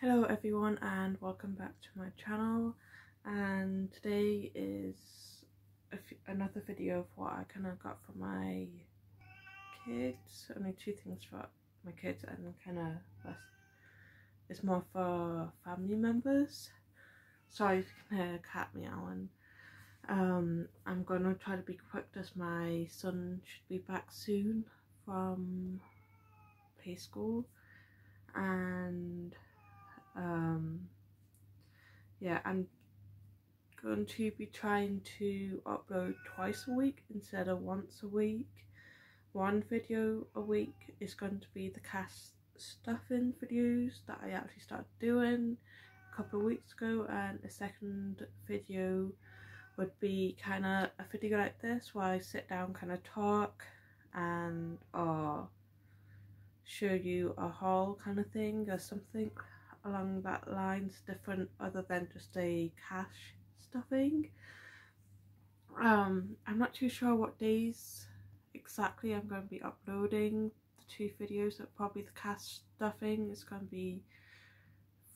Hello everyone and welcome back to my channel and today is another video of what I kind of got for my kids. Only two things for my kids and kind of it's more for family members. Sorry if you can hear cat meowing. Um, I'm going to try to be quick as my son should be back soon from play school and um yeah i'm going to be trying to upload twice a week instead of once a week. One video a week is going to be the cash stuffing videos that i actually started doing a couple of weeks ago and a second video would be kind of a video like this where i sit down kind of talk and or show you a haul kind of thing or something along that lines different other than just a cash stuffing. Um i'm not too sure what days exactly i'm going to be uploading the two videos that probably the cash stuffing is going to be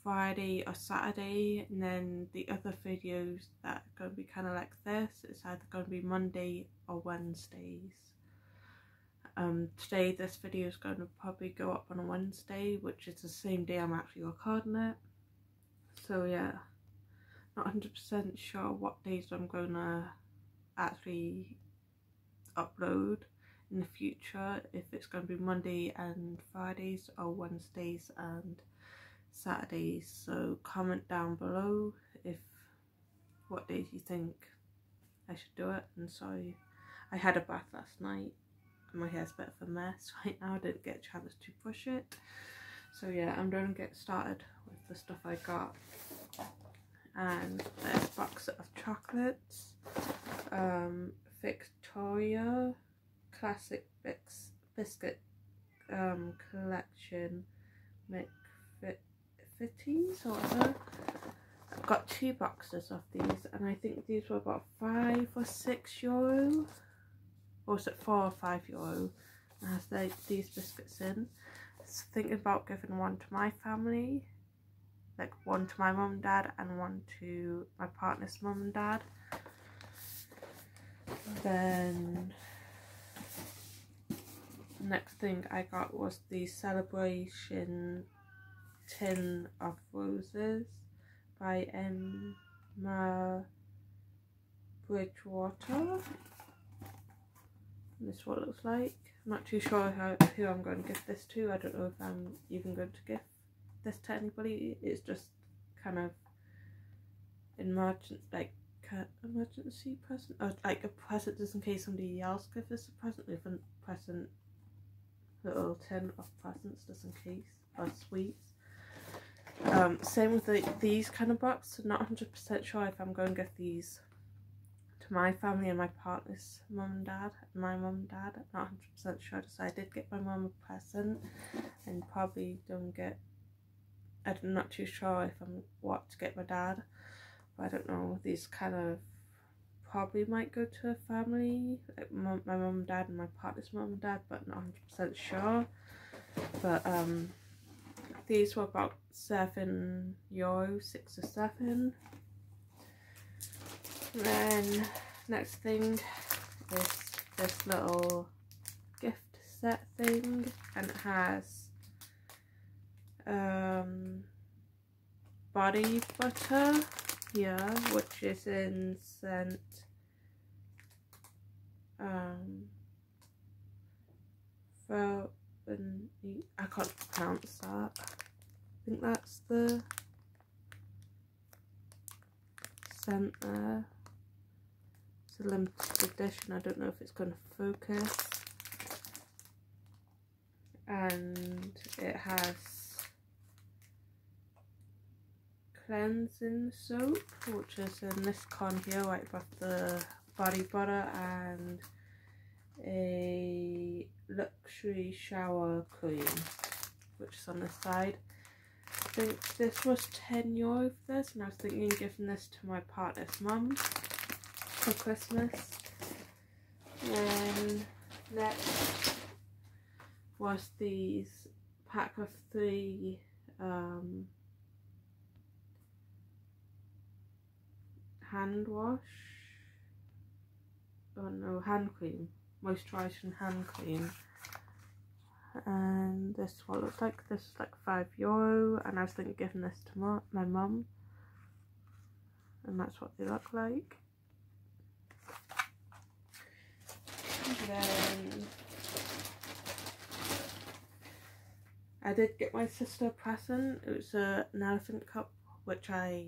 friday or saturday and then the other videos that are going to be kind of like this it's either going to be monday or wednesdays um today this video is going to probably go up on a wednesday which is the same day i'm actually recording it. So yeah. Not 100 percent sure what days i'm gonna actually upload in the future if it's going to be monday and fridays or wednesdays and saturdays. So comment down below if what days you think i should do it. And sorry i had a bath last night my hair's a bit of a mess right now. I didn't get a chance to brush it. So yeah, I'm going to get started with the stuff I got. And a box of chocolates. Um, Victoria Classic Bix Biscuit um, Collection McVitie's or whatever. I've got two boxes of these and I think these were about five or six euro is it four or five euro has the, these biscuits in. So thinking about giving one to my family. Like one to my mum and dad and one to my partner's mum and dad. Then next thing I got was the celebration tin of roses by Emma Bridgewater this is what it looks like. I'm not too sure how, who I'm going to give this to. I don't know if I'm even going to give this to anybody. It's just kind of emergent, like emergency present, or like a present just in case somebody else gives us a present. We a present little tin of presents just in case, or sweets. Um, same with the, these kind of boxes. Not 100% sure if I'm going to give these to my family and my partner's mum and dad my mum and dad I'm not 100% sure so I did get my mum a present and probably don't get I'm not too sure if I'm what to get my dad but I don't know these kind of probably might go to a family like my mum and dad and my partner's mum and dad but not 100% sure. But um these were about seven euro six or seven then next thing is this little gift set thing and it has um, body butter here which is in scent um, I can't pronounce that. I think that's the scent there it's a limited edition. I don't know if it's going to focus. And it has cleansing soap, which is in this con here, right above the body butter, and a luxury shower cream, which is on the side. I think this was 10 euro for this, and I was thinking of giving this to my partner's mum for Christmas. Then next was these pack of three um, hand wash, oh no, hand cream, moisturising hand cream. And this what looks like. This is like five euro, and I was thinking of giving this to my mum, and that's what they look like. Then I did get my sister a present. It was a, an elephant cup, which I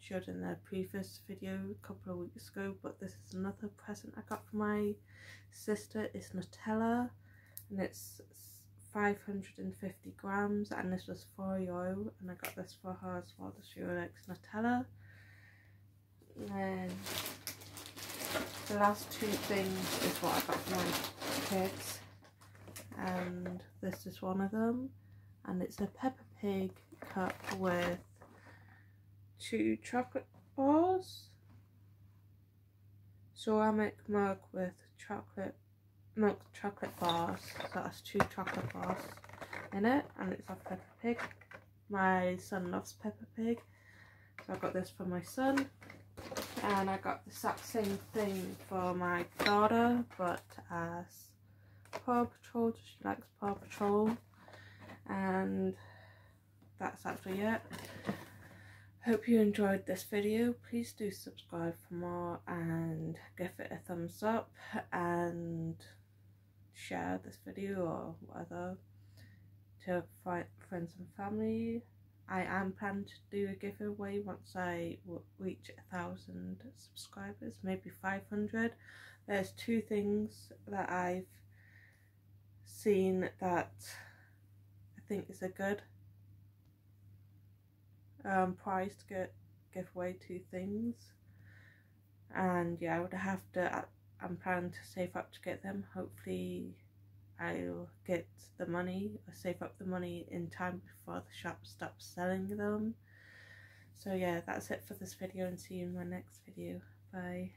showed in the previous video a couple of weeks ago. But this is another present I got for my sister. It's Nutella, and it's 550 grams, and this was 4 euro. And I got this for her as well. She likes Nutella. And the last two things is what I got for my kids. And this is one of them. And it's a Peppa Pig cup with two chocolate bars. Ceramic mug with chocolate milk chocolate bars. So that's two chocolate bars in it. And it's a Peppa Pig. My son loves Peppa Pig. So I got this for my son and I got the exact same thing for my daughter but as Paw Patrol, she likes Paw Patrol and that's actually it. Hope you enjoyed this video. Please do subscribe for more and give it a thumbs up and share this video or whatever to friends and family. I am planning to do a giveaway once I reach a thousand subscribers, maybe 500. There's two things that I've seen that I think is a good um, prize to get give away two things and yeah I would have to I'm planning to save up to get them hopefully I'll get the money or save up the money in time before the shop stops selling them. So yeah that's it for this video and see you in my next video. Bye